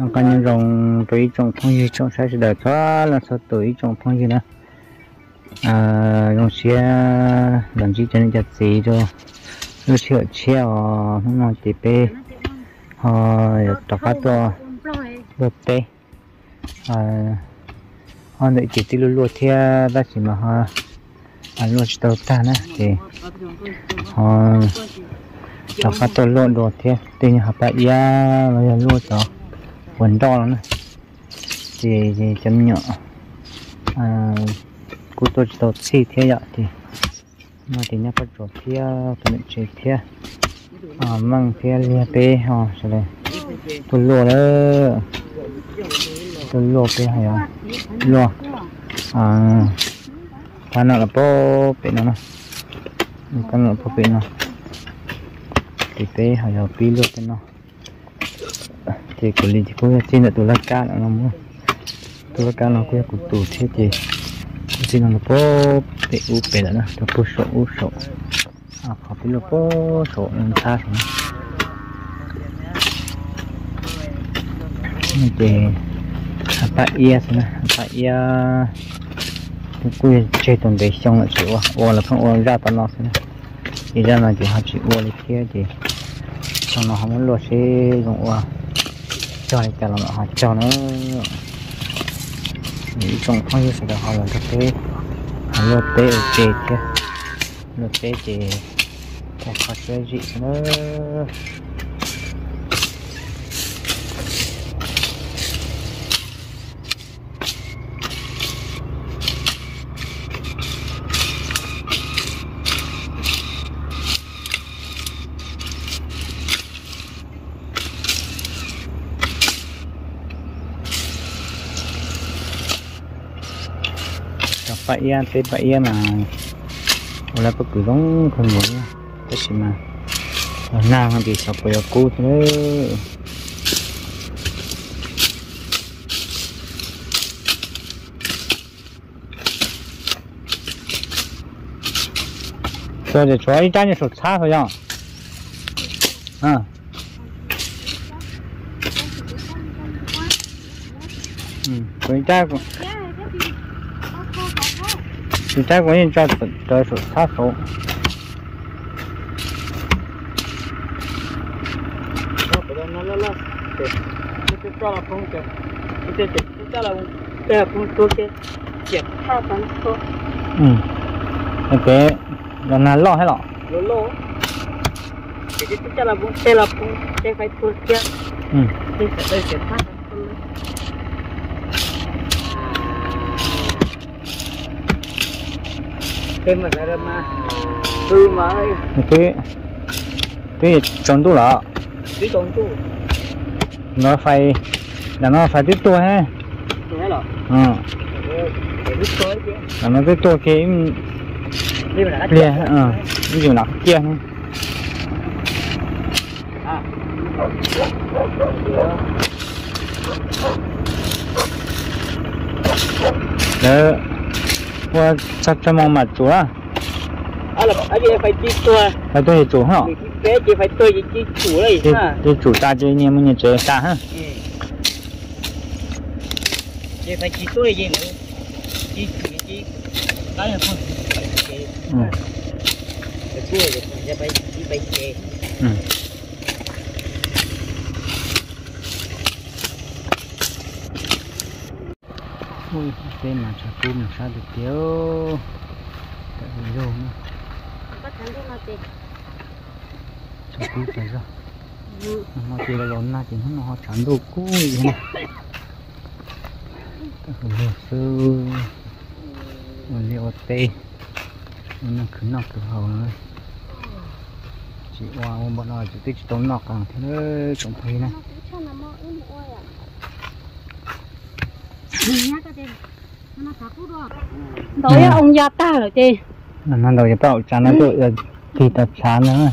nó có những rồng tuổi trồng phong như trong sai sự đời thoa là sao tuổi trồng phong như nữa à rồng xe làm gì cho nên chặt gì cho. Nó chịu treo nó ngon tỉ bê. Ờ, họ đọc phát to. Bột tê. À họ đợi chỉ tí tiêu lúa theo đó chỉ mà họ ăn lúa chỉ đầu ta nữa, thì họ đọc phát to lúa đồ theo tên họ phải ya bây giờ lúa quần to lắm này. Thì thì chấm nhỏ. À cú tôi tôi xì thế vậy thì mà thì nhắc bắt chỗ theo tôi định chơi theo à mang theo lia pe ha ờ, sao đây? Tôi lùa đó tôi lùa pe hay à lùa. À cái nào là po pe nó cái nào là po pe nó? Thì pe hay là pi lùa pe nó? Thì cái linh thì cũng xin là tụ lá cá nó mua tụ lá cá nó quay cũng tụ thế thì xin là nó po để u bể đó nó cho po sổ u sổ. À khó bị là po sổ, nó xa à, à, rồi thì apa iya sana apa iya cũng chơi tuần để xong là chịu ô, là không, ô, ra tao nó sana thì ra là chỉ học chịu ô đi kia thì, xong nó không muốn lo xe dùng ô cho này cả là họ cho nó những trong phong như sẽ họ là thực tế. Họ lo tê ở chê kia. Lo tê chê có khó chơi gì nữa. Phải ya tê phải ya mà là có cứ giống không muốn nha. Tất nhiên mà à, nào thì sắp phải cố thế. Rồi để cho ít trang sụt xa thôi nhá à. Ừ rồi trang thì trái của nhân cho cho sự sát số ừ ok là là lo hay lọ lô lô cái cái cái là bún cái là bún cái phải thua kia ừ thì sẽ đây sẽ phát cái cái cái tròn tu lọ. Cái con tu. Nó phải là nó phải tiếp tục ha. Ừ. Là nó tiếp tục cái liền ừ ví dụ nó kia ha. À. Đó qua sắp cho mong mặt chủ á. À là anh ấy phải chi tua? Phải tôi chủ hả? Cái chỉ phải tôi chỉ chủ đấy ha. thì chủ ta chơi nhiều mình chơi ta ha? Chỉ phải chi tôi gì nữa? Chi chi. Cái là không phải ừ. Cái tôi thì phải chỉ phải ừ ui cái mà chả cú mà sao được tiêu tại vì đâu nữa. Mà chị chả cú phải ra. Mà chỉ là lộn na thì nó họ chẳng đủ cú gì nè cái hồ sơ vật liệu tê. Nó cứ nọc từ hầu nữa chỉ qua bọn nó chỉ tích tốn nọc càng thế. Nữa trồng thấy này đó ông gia ta rồi chị. Mà đầu gia tao chán nó tụi thì tập chán nữa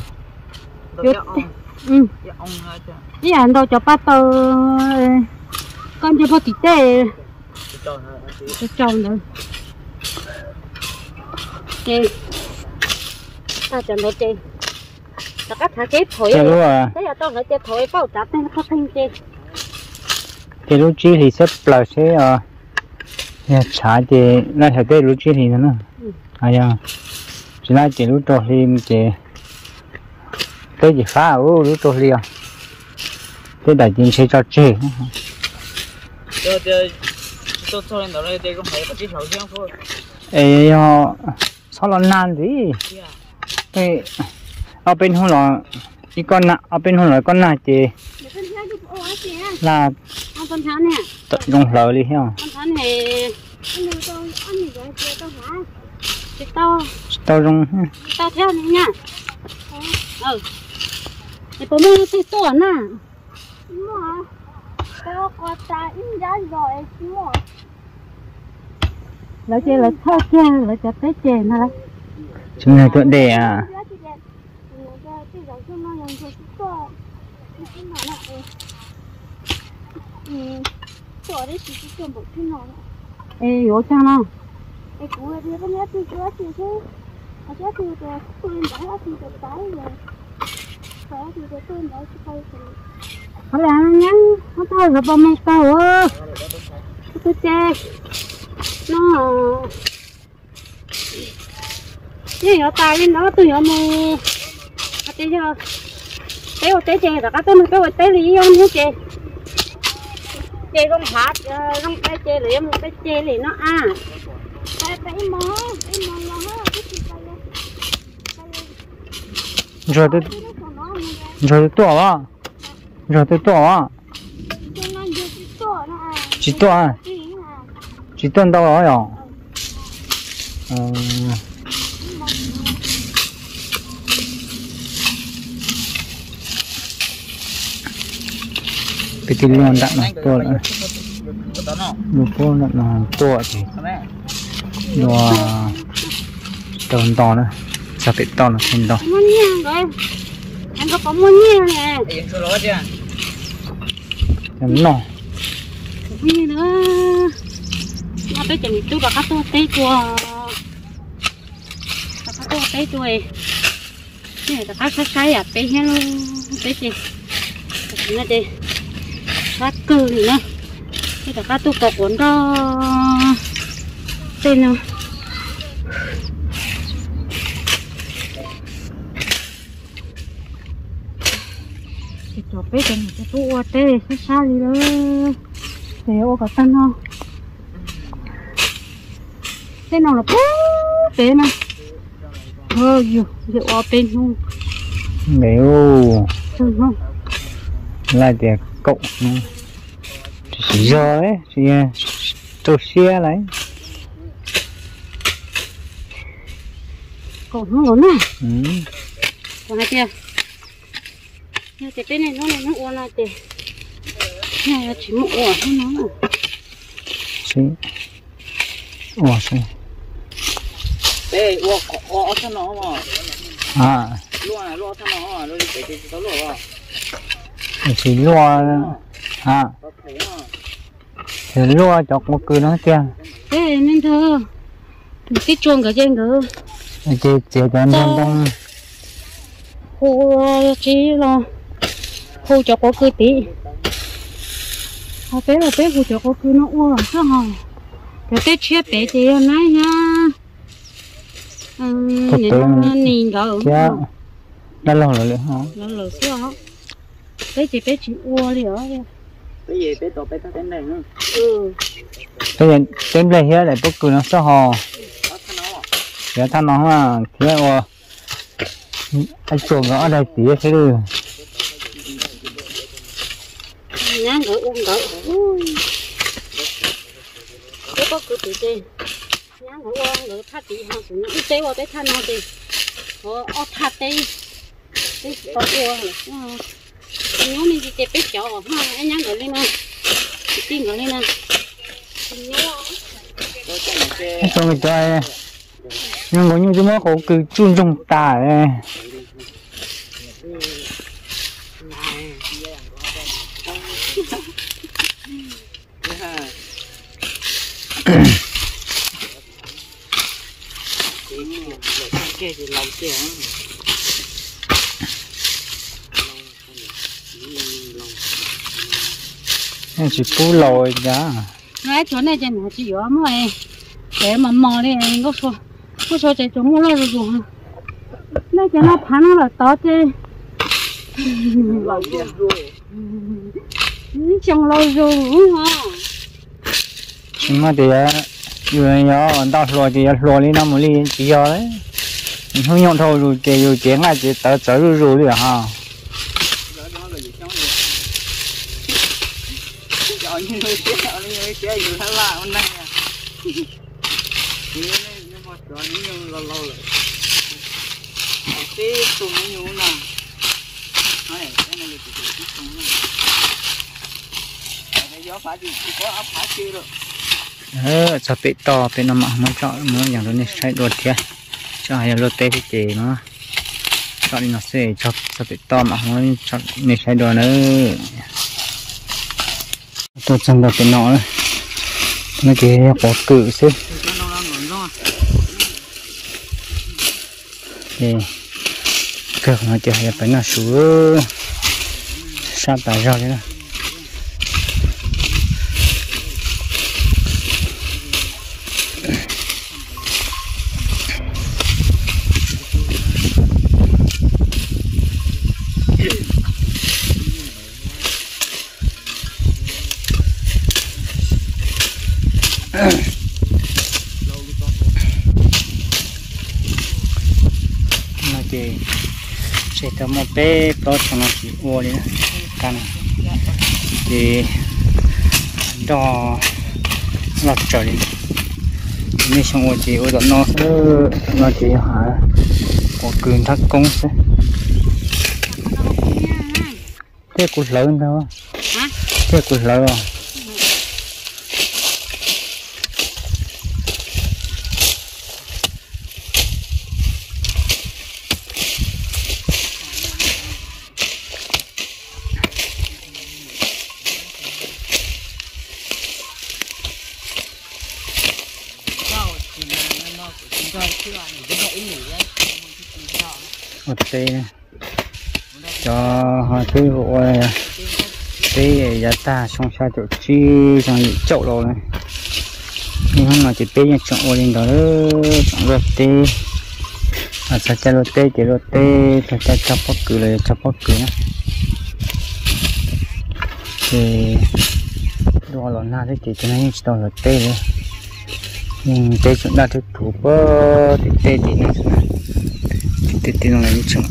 ừ. Ý anh đâu cho ba tôi con cho ba tỷ tệ cho chồng nữa chị. Ta chồng đó chị. Ta cắt thả cái thổi cái thế tao nói chơi thổi bao chặt nên nó có thanh chị cái lúc chi thì sắp là sẽ ờ nhà trả thì là theo cái lúc chi thì nữa à ya chỉ là chỉ lúc trò thì chỉ cái gì phá ở lúc trò liền cái đại diện sẽ cho thôi. ê yo sao nó nan gì cái ở bên hôm là cái con nạ ở bên hôm là con ô á chị là con con thán nè tận dụng lờ đi heo con thán con chị tao tao dùng tao theo này nha. Ừ. Để bố mẹ tôi tổ nè mua tao có ta in ra rồi mua lấy chơi lấy thơ kia lấy cho tới chè nè chúng này tuần đề à ra thì đẹp người không? Cái giống như nó làm cho cái nó là ừ tổ đấy chỉ chỉ cần một cái nó ê yếu chăng cái này bây giờ thì cái thì cái cái thì cái tôi đã thì cái cái rồi cái thì cái cái có lẽ nó thôi rồi bố mẹ tao ơ tôi chè nó cái nhỏ tôi nhỏ chè không hạt không cái chè lý một cái chè lý nó à. Cái cái mỏ cái mỏ nó hết cái gì cái rồi tôi rồi tôi tổ à rồi tôi tổ à nó được cái tổ nó à. Chỉ tổ à? À. Chỉ tuần đâu rồi à ờ cái tin luôn đặng này to là Đó nó. lúc là to thì đồ tồn to nữa sao bị to là không to anh có có muốn nhiều nè em nó gì nữa. Nó tới chừng tôi là cắt tôi tay chùa các cắt tôi tới chùa này là cắt cái cái à tới hết luôn tới gì nó đi cừ này nữa cái đã cắt tôi cọc cuốn đó tên nào cái chỗ bé cái chỗ ô tê sao sao đi đó để ô cả tân không? Cái nào là bố bé nè ờ dù dự ô bên không? Nếu không không? là để cậu giờ ấy chỉ tôi xe đấy còn không lớn nè ừ. còn hai kia nhưng cái bên này nó này nó ô là tiền này là chỉ một ô thôi nó nè sí ủa sí Ê, ủa, ủa, sao nó mà. à Luôn à, luôn sao nó mà. Rồi đi cái tao lỗ à. chỉ lúa à mà. Thì lúa chọc một cứ nó kia. Thế nên thơ cái chuông cả trên cơ chị chị cho đang khu chỉ là khu cho có cứ tí. Họ bé là bé khu cho có cứ nó uổng sao hả? Cái tết chia bé thì nãy nha ừ nhìn nó nhìn rồi kia. đã lâu rồi hả? Nó lỡ xưa hả? Bé chỉ bé chỉ uổng đi ở Bây giờ bé tổ bé tao đến đây nữa. ừ. Bây giờ đến đây here lại bất cứ nó sao hò. Để thằng nó mà kia ủa anh chuồng ở đây tí thế đi. Nhá gỡ uống gỡ ui. Bé có cứ tí đi nhá gỡ uống gỡ thắt tí ha. Cũng nó tế vào tế thắt nó đi. Ờ thắt đi tế có uống rồi nhớ mình chỉ bé chó ha anh nhá gỡ lên nè tin gỡ lên nè Rồi cho nó chơi. cho nhưng có những cái món khổ cứ chun trong tà ấy. Cái gì lâu chưa? Nên chỉ bù lồi giá. Ngay chỗ này trên nó chỉ có mà để mà mò đi anh có số có số chạy chúng nó rồi rồi này cho nó phá nó là to chứ lâu chưa rồi hả? Nhưng mà thì người nhỏ đau rồi thì rồi đi năm một ly chỉ đấy. Không nhon thôi rồi thì rồi chuyện là chỉ tớ trở rồi rồi ha cho như người chết như người chết như thế là hôm nay nè như này nhưng mà cho như lâu lâu rồi tiếp tục như nè này cái này là tiếp tục như cái gió phá thì chỉ có áp phá chưa rồi เออจะไปต่อเป็นน้ำมันมันเจาะมันอย่างนี้ใช้รถแค่จะให้รถเตะพี่เจเนาะเจาะนี่เนาะเสียจะจะไปต่อมามันเจาะนี่ใช้ดอนเออตัวจังแบบเป็นเนาะ tôi chẳng được cái nọ này, nó cái có cự xếp, thì cực mà chả phải là xuống sao tài rau thế nào. Bé tốt cho nó chỉ mua đi căn thì đo lọt trở đi. Nên xong rồi chỉ ở đó nó nó chỉ hả có cường thắt công sẽ thế cụt lớn đâu thế cụt lớn không sao thì là nó chúng ta chưa làm được cái ý nghĩa đấy một tê này cho họ thứ hộ này tê giá ta xong xa chỗ chi trong những chậu đồ này. Nhưng không nói chỉ tê nhà chọn ô lên đó chọn rập tê. À sa cha lô tê, chỉ lô tê sa cha chọc bóc cử là chọc bóc cử nhá. Thì, đồ lò na thế thì cho nên chỉ toàn là tê thôi nhưng tê chúng ta thích thủ bơ thì tê thì nó tê tê nó là những chọn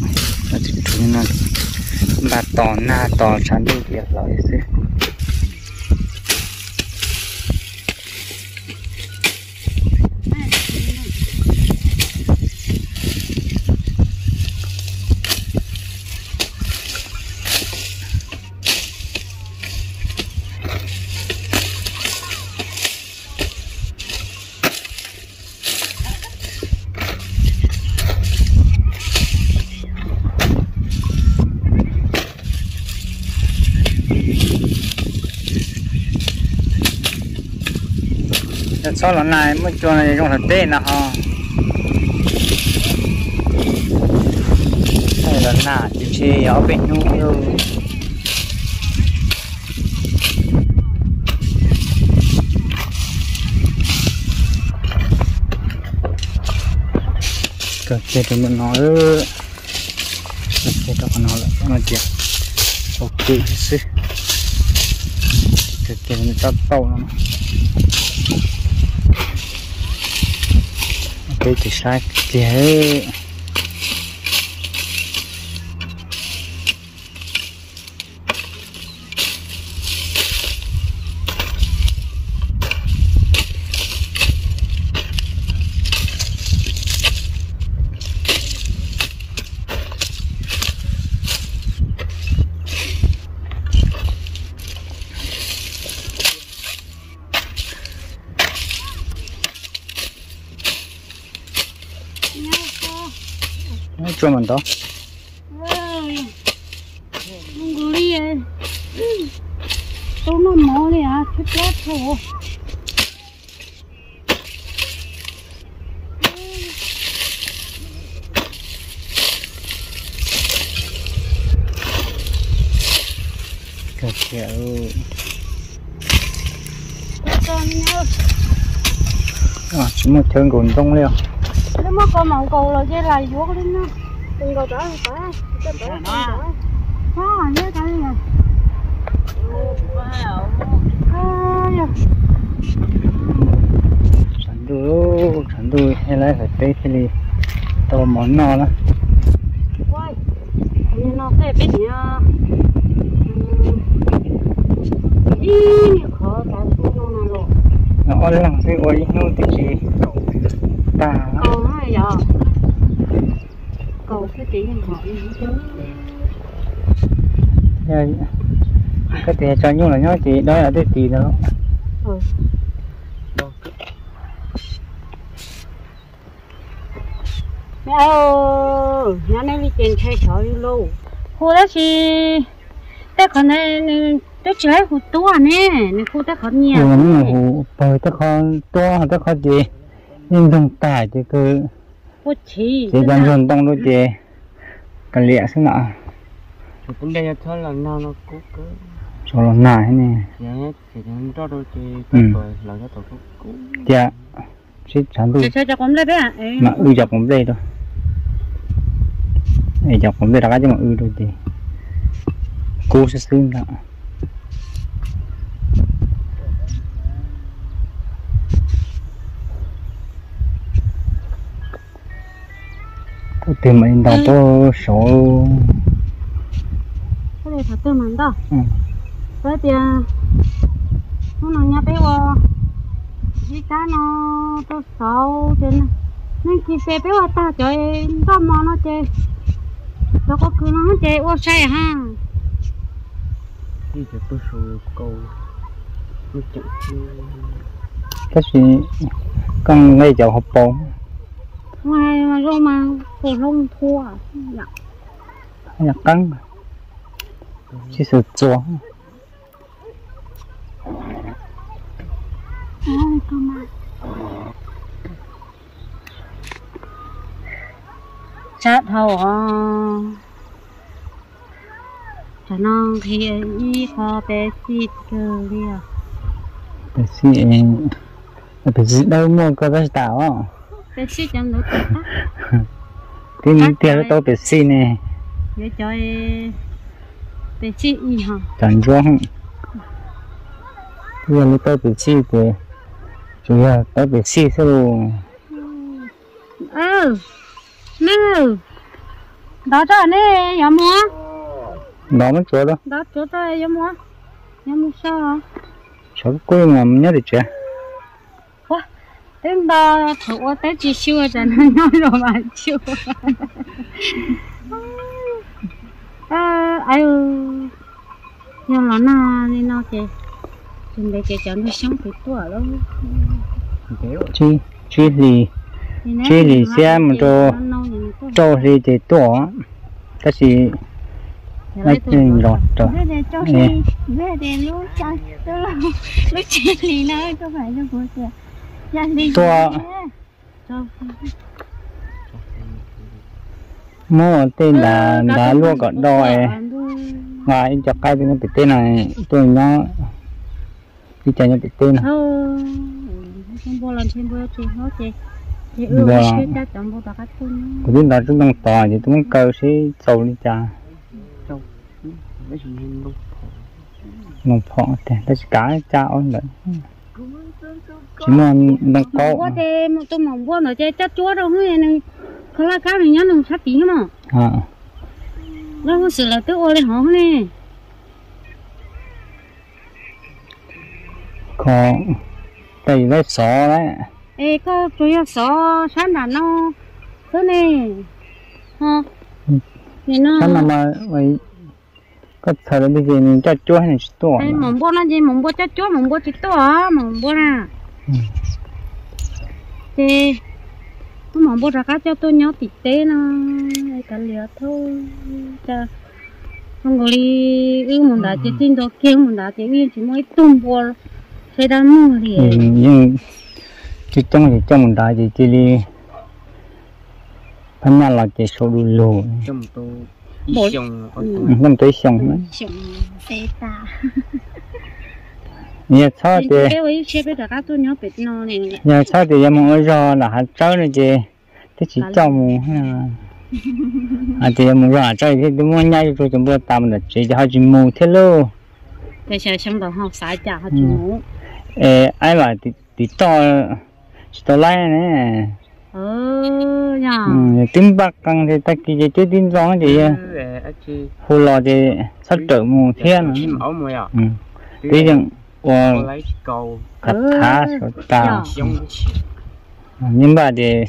là thực thủ na bà tỏ na tỏ chán đi việc lại xí sau lần này mới cho này trong thật tên là ho đây là nà chỉ chơi ở bên nhu yêu. Cái chơi thì mình nói cái chơi đó nó là nó chuyện ok chứ cái chơi mình tao tao nó cái thì sai chế nhau cô nói đó. Đi tôi nó mò đi à chút chết thôi cái kiểu à chúng một thương còn đông liêu nếu mà có màu cầu là dây là vuốt lên nó đừng có đó phải cái đó nó nó nhớ cái này à sản đu sản đu hay là phải tê thì đi tao món nọ đó quay nó sẽ biết nhá đi khó cái nó là lộ nó lăng cái ôi nó thì chỉ ta cầu hai giờ cái tiền cho nhung là nhớ chị đó là cái tiền đó. Ừ. Ơi nhà này bị tiền chơi đi lâu khu đó thì tất cả này tôi chơi khu tua nè nè khu tất cả nhiều ừ hù bơi tất con to tất con gì. Nhưng trong tải thì cứ chỉ dám dồn tông đôi chị cần lẹ xíu nọ. Cũng đây thôi là nào nó cũng cứ cho nó nải nè. Dạ thì nó cho đôi chị Ừ. rồi là cái tổ cũng cũng dạ. Sản đu chơi chơi cho con lấy bé à mà ư dọc cũng đây thôi. Ấy dọc cũng đây là cái chứ mà ư đôi chị cô sẽ xương đó tôi tìm mình đọc tôi số cái này thật tôi mình đó Ừ. tới tiền nó nó nhà bé wa đi cá nó tôi xấu trên nên khi xe bé wa ta chơi đó mà nó chơi nó có cứ nó chơi ô xe ha. Đi cho tôi số câu. Cái gì con ngay chậu học bóng ngoài rô mà phổ thông thua. Dạ. Là căng. Chỉ sự cơ mà sát hầu à cho nó khi y khó bé xịt cơ đi à. Để xin để xin đâu mua có cái tảo á bé cho nó tốt á thì tiền tôi để xin nè. để cho bé xịt y hả? Chẳng cho bây giờ tôi để xin thì chủ yếu tôi để xin sao ừ. Nè. Đó cho nè giờ mua đó mới chỗ đó. Đó chỗ giờ mua giờ mua sao? Hả chỗ quê mà nhớ được chưa đến đó thủ tới chỉ xưa cho nó nói rồi mà chưa. À ai nhưng nó na đi nó chị chuẩn bị cái chọn nó sống thì tuổi đó chi chi gì Chứ thì xe mà cho- cho thì thì to cái gì nói chuyện rồi. cho Nè. lúc là lúc chị thì nói có phải là của chị đình To. mua tên là đã luôn có đòi ngoài cho cái bên cái tên này tôi nó đi chạy những cái tên bao lần bao chị nó chị chị ưa Dạ. cái chắc chọn bao tất cả tuần của chúng ta chúng đang tòa thì chúng cơ sẽ sâu đi cha. Mấy chuyện hình lúc nông phọ thì nó sẽ cá cha ổn định chỉ mà đang có quá thế tôi mong muốn ở chơi chắc chúa đâu hết này. Không là cá này nhá nó sắp tí mà. À. Nó có sự là tôi ô lên họ nè. Có tay nó sọ đấy. Ê có chủ yếu số sáng là nó. Thế này ha nó sao mà vậy có thời điểm bây giờ mình cho chúa hay là to ê mong muốn là gì? Mong muốn chắc chúa mong muốn chỉ tôi à? Mong muốn à Ừ. thì tôi mong muốn ra cá cho tôi nhớ tịt tế nó cả liệt thôi. Cha không có đi ư muốn đã chỉ tin đó kia muốn đã chỉ yên chỉ mới tung bò thế đã mua liền nhưng chỉ trong thì trong mình đại thì chỉ đi phần nhà là chỉ số đủ lù trong tôi chồng Ừ. không tới xong đấy chồng tê ta nhà sau thì nhà sau thì em muốn cho là hạt trâu này chứ. Thế chỉ cho mù à. Thì em muốn ra trâu thì đúng không nhai cho chúng tôi tạm được chỉ cho chỉ mù thế luôn để xe xong đó họ xài trả họ chịu ngủ ê ai bảo thì thì to chỉ to lại này ờ nhà ừ tim bạc căng thì ta kia chứ tim gió thì chị hồ lò thì sắp trở mù thiên chim ấu mùi à ừ. Tí rằng cô và lấy cầu cắt thả số ta giống nhưng mà thì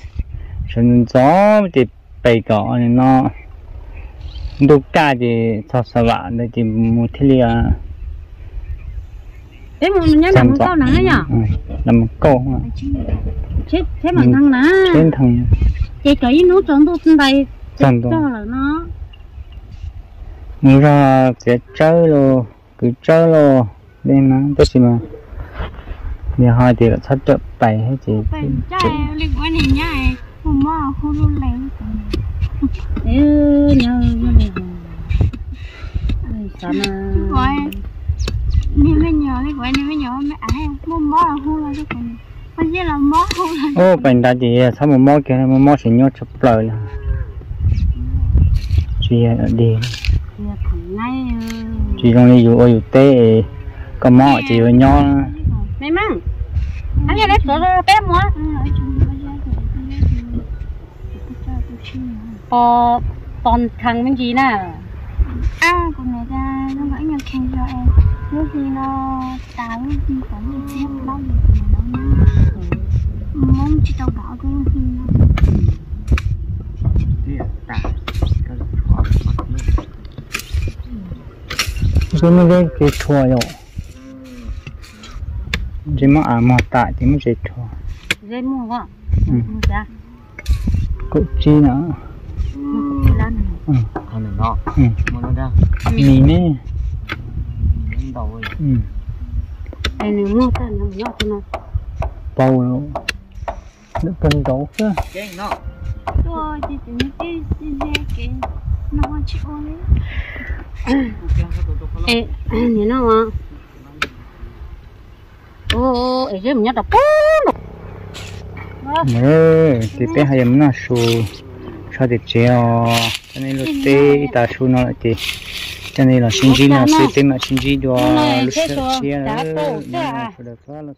sân gió thì bày cỏ thì nó đục ca thì sao sao bạn thì một thế liền thế mà mình nhớ nằm cao nắng ấy nhở nằm câu mà chết thế mà thằng ná trên thằng chị cái nó trốn tôi trên đây. Tròn tôi. cho là nó. Muốn ra sẽ chơi luôn cứ chơi luôn nên nó tất gì mà. Giờ hai thì là sắp bày hết chị. Phải chạy liên quan đến nhai Hôm mà không luôn lấy ừ sao mà Gọi Nếu mới nhớ liên quan nếu mới nhớ mẹ ai Hôm mà không là cái con Bây giờ là mó không là ô bệnh ta thì sao mà mò kia mà mò sẽ nhốt chụp lời là chị ở đi. Chị trong đi dù ôi tê có mò chị với nhau mày mang. Anh ấy đấy rồi bé mua. Chi ờ còn thằng bên gì nè? À, con này ra nó vẫn như khen cho em. Lúc thì nó táo thì có một chiếc nó Mong chỉ tao bảo cái khi nó cái mới cái chua rồi chỉ mà à mà tại thì mới chỉ chua dây mua Ừ. mua ra cụ chi nữa. Mua này con này nó ừ. Mà nó ra. Mì nè đến đầu rồi ừ. Đây này mua cái này nhỏ cho nó. Bầu rồi nó cần gấu chứ cái nó Tôi thì chỉ những cái gì gì cái Nó chỉ ấy ê như nó mà ô cái mình thì bé hay em nó su sao để treo cho nên là tê ta su nó lại tê cho nên là sinh chi là sẽ tê mà sinh chi đó lúc sau chia nữa. nó được phá là